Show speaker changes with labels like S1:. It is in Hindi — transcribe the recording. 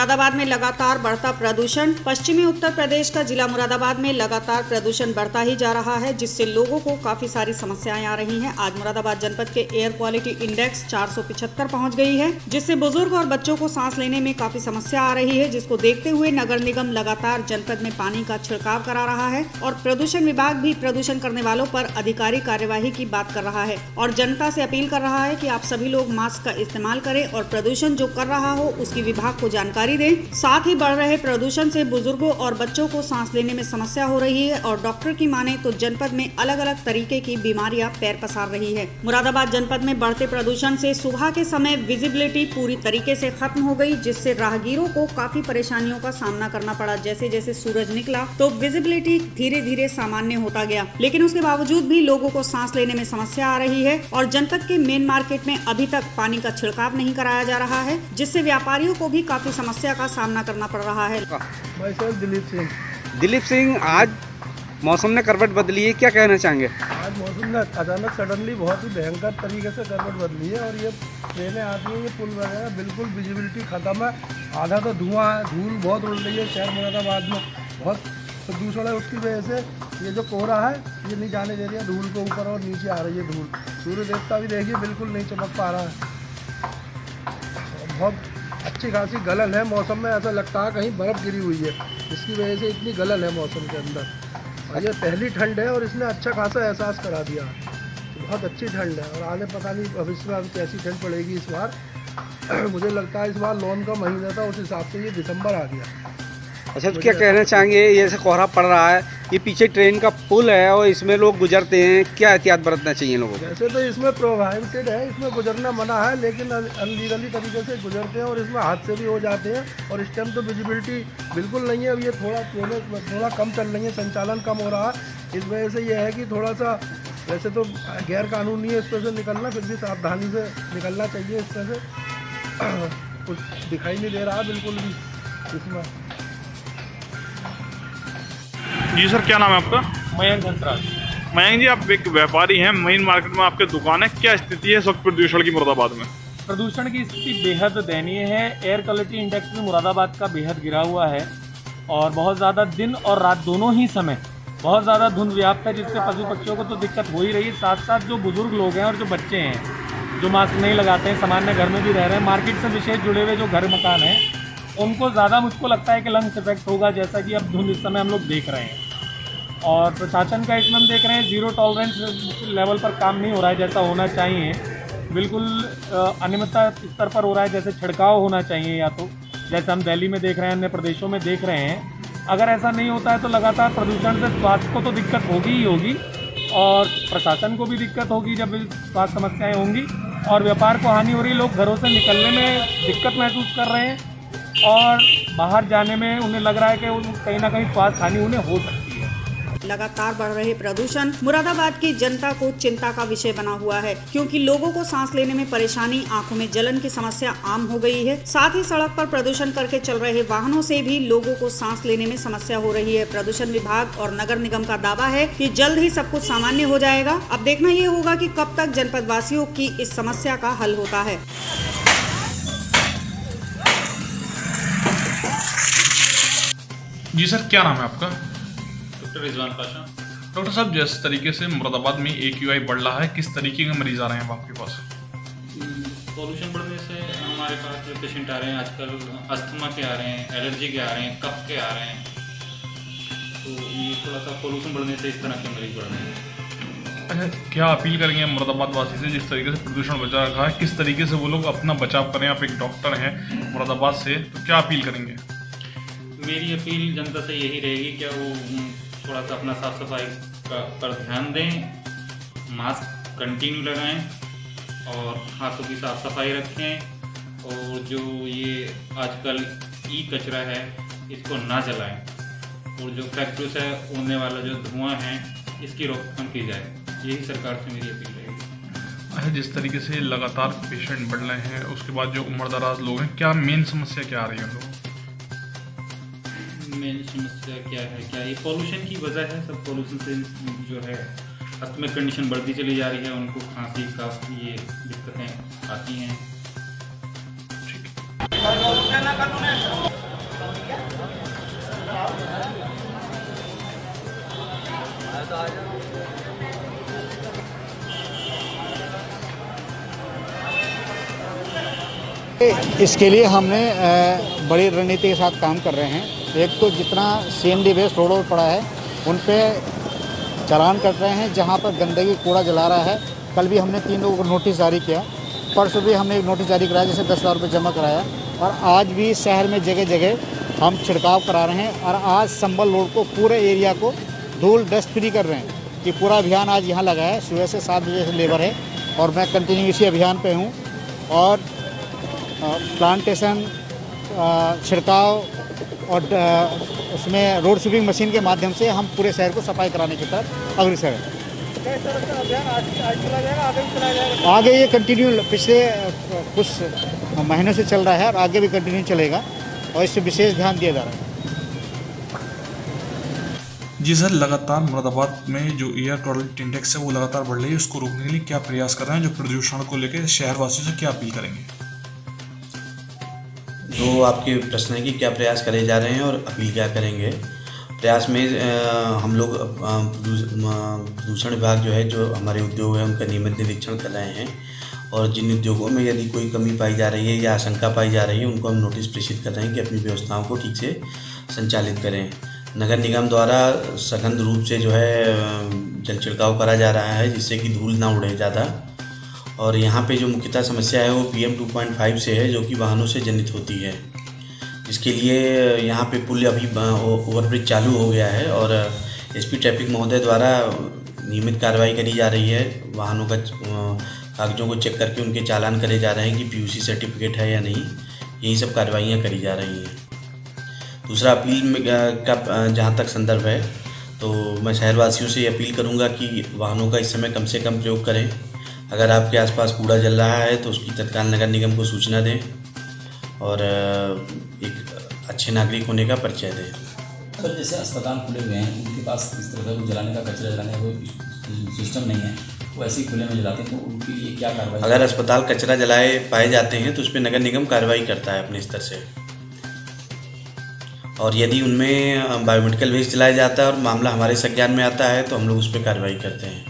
S1: मुरादाबाद में लगातार बढ़ता प्रदूषण। पश्चिमी उत्तर प्रदेश का जिला मुरादाबाद में लगातार प्रदूषण बढ़ता ही जा रहा है, जिससे लोगों को काफ़ी सारी समस्याएँ आ रही हैं। आज मुरादाबाद जनपद के एयर क्वालिटी इंडेक्स 475 पहुँच गई है, जिससे बुज़ुर्ग और बच्चों को सांस लेने में काफ़ी समस्या आ रही है, जिसको देखते हुए नगर निगम लगातार जनपद में पानी का छिड़काव करा रहा है और प्रदूषण विभाग भी प्रदूषण करने वालों पर अधिकारी कार्यवाही की बात कर रहा है और जनता से अपील कर रहा है की आप सभी लोग मास्क का इस्तेमाल करें और प्रदूषण जो कर रहा हो उसकी विभाग को जानकारी दें, साथ ही बढ़ रहे प्रदूषण से बुज़ुर्गों और बच्चों को सांस लेने में समस्या हो रही है और डॉक्टर की माने तो जनपद में अलग अलग तरीके की बीमारियाँ पैर पसार रही है। मुरादाबाद जनपद में बढ़ते प्रदूषण से सुबह के समय विजिबिलिटी पूरी तरीके से खत्म हो गई, जिससे राहगीरों को काफ़ी परेशानियों का सामना करना पड़ा। जैसे जैसे सूरज निकला तो विजिबिलिटी धीरे धीरे सामान्य होता गया। लेकिन उसके बावजूद भी लोगों को सांस लेने में समस्या आ रही है और जनपद के मेन मार्केट में अभी तक पानी का छिड़काव नहीं कराया जा रहा है, जिससे व्यापारियों को भी काफ़ी समस्या का सामना करना पड़ रहा है।
S2: दिलीप सिंह।
S3: दिलीप सिंह आज मौसम ने करवट बदली है क्या कहना चाहेंगे?
S2: आज मौसम ने अचानक सडनली बहुत ही भयंकर तरीके से करवट बदली है और ये ट्रेनें आती हैं ये पुल वगैरह बिल्कुल विजिबिलिटी ख़त्म है। आधा तो धुआँ है धूल बहुत उड़ रही है शहर मुरादाबाद में। बहुत प्रदूषण है उसकी वजह से। ये जो कोहरा है ये नहीं जाने दे रही है। धूल को ऊपर और नीचे आ रही है धूल। सूर्य देवता भी देखिए बिल्कुल नहीं चमक पा रहा है। बहुत अच्छी खासी गलन है, मौसम में ऐसा लगता है कहीं बर्फ़ गिरी हुई है। इसकी वजह से इतनी गलन है मौसम के अंदर। और ये पहली ठंड है और इसने अच्छा खासा एहसास करा दिया तो बहुत अच्छी ठंड है और आगे पता नहीं भविष्य में कैसी ठंड पड़ेगी इस बार। मुझे लगता है इस बार लोन का महीना था, उस हिसाब से ये दिसंबर आ गया।
S3: अच्छा तो क्या कहना चाहेंगे? ये जैसे कोहरा पड़ रहा है, ये पीछे ट्रेन का पुल है और इसमें लोग गुजरते हैं, क्या एहतियात बरतना चाहिए लोगों को?
S2: वैसे तो इसमें प्रोवाइडेड है, इसमें गुजरना मना है, लेकिन अनलीगली तरीके से गुजरते हैं और इसमें हादसे भी हो जाते हैं और इस टाइम तो विजिबिलिटी बिल्कुल नहीं है, अब ये थोड़ा ट्रेनें थोड़ा कम चल रही है, संचालन कम हो रहा है। इस वजह से ये है कि थोड़ा सा, वैसे तो गैर कानूनी है, इस पर से निकलना, फिर भी सावधानी से निकलना चाहिए, इस से। कुछ दिखाई नहीं दे रहा बिल्कुल भी इसमें।
S4: जी सर क्या नाम है आपका?
S5: मयंक हंसराज
S4: मयंक जी आप एक व्यापारी हैं मेन मार्केट में आपके दुकान है। क्या स्थिति है इस वक्त प्रदूषण की मुरादाबाद में?
S5: प्रदूषण की स्थिति बेहद दयनीय है। एयर क्वालिटी इंडेक्स में मुरादाबाद का बेहद गिरा हुआ है और बहुत ज़्यादा दिन और रात दोनों ही समय बहुत ज़्यादा धुंध व्याप्त है जिससे पशु पक्षियों को तो दिक्कत हो ही रही है। साथ साथ जो बुज़ुर्ग लोग हैं और जो बच्चे हैं जो मास्क नहीं लगाते हैं सामान्य घर में भी रह रहे हैं मार्केट से विशेष जुड़े हुए जो घर मकान हैं उनको ज़्यादा मुझको लगता है कि लंग्स इफ़ेक्ट होगा जैसा कि अब धुंध इस समय हम लोग देख रहे हैं। और प्रशासन का इसमें हम देख रहे हैं ज़ीरो टॉलरेंस लेवल पर काम नहीं हो रहा है जैसा होना चाहिए। बिल्कुल अनियमितता स्तर पर हो रहा है जैसे छिड़काव होना चाहिए या तो जैसे हम दिल्ली में देख रहे हैं, अन्य प्रदेशों में देख रहे हैं। अगर ऐसा नहीं होता है तो लगातार प्रदूषण से स्वास्थ्य को तो दिक्कत होगी ही होगी और प्रशासन को भी दिक्कत होगी जब स्वास्थ्य समस्याएँ होंगी और व्यापार को हानि हो रही लोग घरों से निकलने में दिक्कत महसूस कर रहे हैं और बाहर जाने में उन्हें लग रहा है कि कहीं ना कहीं स्वास्थ्य हानि उन्हें हो सकती है।
S1: लगातार बढ़ रहे प्रदूषण, मुरादाबाद की जनता को चिंता का विषय बना हुआ है, क्योंकि लोगों को सांस लेने में परेशानी, आँखों में जलन की समस्या आम हो गई है। साथ ही सड़क पर प्रदूषण करके चल रहे वाहनों से भी लोगों को सांस लेने में समस्या हो रही है। प्रदूषण विभाग और नगर निगम का दावा है कि जल्द ही सब कुछ सामान्य हो जाएगा। अब देखना ये होगा कि कब तक जनपद वासियों की इस समस्या का हल होता है।
S4: जी सर, क्या नाम है आपका?
S6: डॉक्टर रिजवान पाशा
S4: डॉक्टर साहब जिस तरीके से मुरादाबाद में ए क्यू आई बढ़ रहा है किस तरीके के मरीज़ आ रहे हैं अब आपके पास?
S6: पॉल्यूशन बढ़ने से हमारे पास जो पेशेंट आ रहे हैं आजकल अस्थमा के आ रहे हैं एलर्जी के आ रहे हैं कफ के आ रहे हैं। तो ये थोड़ा सा पॉल्यूशन बढ़ने से इस तरह के मरीज़ बढ़ रहे हैं।
S4: अच्छा क्या अपील करेंगे मुरादाबाद वासी से जिस तरीके से प्रदूषण बचा रखा है किस तरीके से वो लोग अपना बचाव करें? आप एक डॉक्टर हैं मुरादाबाद से तो क्या अपील करेंगे?
S6: मेरी अपील जनता से यही रहेगी कि वो थोड़ा सा अपना साफ़ सफ़ाई का पर ध्यान दें। मास्क कंटिन्यू लगाएँ और हाथों की साफ़ सफ़ाई रखें। और जो ये आजकल ई कचरा है, इसको ना जलाएँ। और जो फैक्ट्री से उड़ने वाला जो धुआँ है, इसकी रोकथाम की जाए। यही सरकार से मेरी अपील रहेगी
S4: अच्छा जिस तरीके से लगातार पेशेंट बढ़ रहे हैं, उसके बाद जो उम्र दराज लोग हैं, क्या मेन समस्या क्या आ रही है उन लोगों
S6: मेन समस्या क्या है? क्या ये पॉल्यूशन की वजह है? सब पॉल्यूशन से जो है अस्थमिक कंडीशन बढ़ती चली जा रही है, उनको खांसी काफ ये दिक्कतें आती हैं।
S7: इसके लिए हमने बड़ी रणनीति के साथ काम कर रहे हैं। एक तो जितना सी वेस्ट रोडों पर पड़ा है, उन पर चलान कट रहे हैं, जहाँ पर गंदगी कूड़ा जला रहा है। कल भी हमने तीन लोगों को नोटिस जारी किया। परसों भी हमने एक नोटिस जारी कराया, जिसे दस हज़ार रुपये जमा कराया। और आज भी शहर में जगह जगह हम छिड़काव करा रहे हैं और आज संबल रोड को पूरे एरिया को धूल डस्ट फ्री कर रहे हैं ये पूरा अभियान आज यहाँ लगा है। सुबह से सात बजे से लेबर है और मैं कंटिन्यू इसी अभियान पे हूँ। और प्लांटेशन छिड़काव और उसमें रोड स्वीपिंग मशीन के माध्यम से हम पूरे शहर को सफ़ाई कराने की तरफ़ अग्रसर हैं। आगे ये कंटिन्यू पिछले कुछ महीनों से चल रहा है और आगे भी कंटिन्यू चलेगा और इस पर विशेष ध्यान दिया जा रहा है।
S4: जी सर, लगातार मुरादाबाद में जो एयर क्वालिटी इंडेक्स है वो लगातार बढ़ रही है, उसको रोकने के लिए क्या प्रयास कर रहे हैं जो प्रदूषण को लेकर शहरवासियों से क्या अपील करेंगे?
S8: जो आपके प्रश्न है कि क्या प्रयास करे जा रहे हैं और अपील क्या करेंगे? प्रयास में हम लोग प्रदूषण विभाग जो है, जो हमारे उद्योग है, उनका नियमित निरीक्षण कर रहे हैं और जिन उद्योगों में यदि कोई कमी पाई जा रही है या आशंका पाई जा रही है, उनको हम नोटिस प्रेषित कर रहे हैं कि अपनी व्यवस्थाओं को ठीक से संचालित करें। नगर निगम द्वारा सघन रूप से जो है जल छिड़काव करा जा रहा है, जिससे कि धूल ना उड़े ज़्यादा। और यहाँ पे जो मुख्यतः समस्या है वो P M two point five से है, जो कि वाहनों से जनित होती है। इसके लिए यहाँ पे पुल अभी ओवरब्रिज चालू हो गया है और एसपी ट्रैफ़िक महोदय द्वारा नियमित कार्रवाई करी जा रही है। वाहनों का कागजों को चेक करके उनके चालान करे जा रहे हैं कि पीयूसी सर्टिफिकेट है या नहीं। यही सब कार्रवाइयाँ करी जा रही हैं। दूसरा अपील में का जहाँ तक संदर्भ है तो मैं शहरवासियों से ये अपील करूँगा कि वाहनों का इस समय कम से कम प्रयोग करें। अगर आपके आसपास कूड़ा जल रहा है तो उसकी तत्काल नगर निगम को सूचना दें और एक अच्छे नागरिक होने का परिचय दें।
S9: सर जैसे अस्पताल खुले हुए हैं उनके पास इस तरह का जलाने का कचरा जलाने का कोई सिस्टम नहीं है वो ऐसे ही खुले में जलाते हैं तो उनके लिए क्या कार्रवाई?
S8: अगर अस्पताल कचरा जलाए पाए जाते हैं तो उस पर नगर निगम कार्रवाई करता है अपने स्तर से। और यदि उनमें बायोमेडिकल वेस्ट जलाया जाता है और मामला हमारे संज्ञान में आता है तो हम लोग उस पर कार्रवाई करते हैं।